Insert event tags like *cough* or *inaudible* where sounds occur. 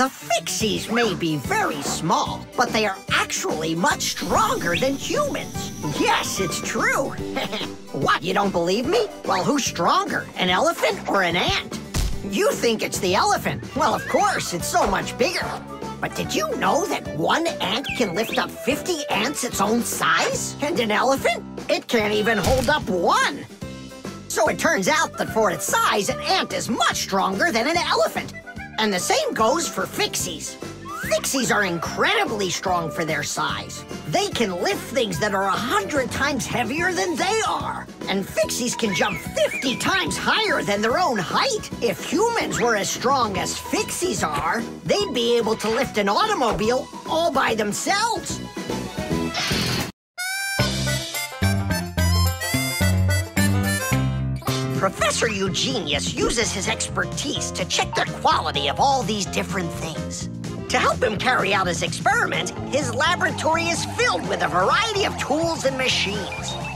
The Fixies may be very small, but they are actually much stronger than humans. Yes, it's true. *laughs* what, you don't believe me? Well, who's stronger, an elephant or an ant? You think it's the elephant. Well, of course, it's so much bigger. But did you know that one ant can lift up 50 ants its own size? And an elephant? It can't even hold up one. So it turns out that for its size, an ant is much stronger than an elephant. And the same goes for Fixies. Fixies are incredibly strong for their size. They can lift things that are a hundred times heavier than they are. And Fixies can jump 50 times higher than their own height. If humans were as strong as Fixies are, they'd be able to lift an automobile all by themselves. Professor Eugenius uses his expertise to check the quality of all these different things. To help him carry out his experiment, his laboratory is filled with a variety of tools and machines.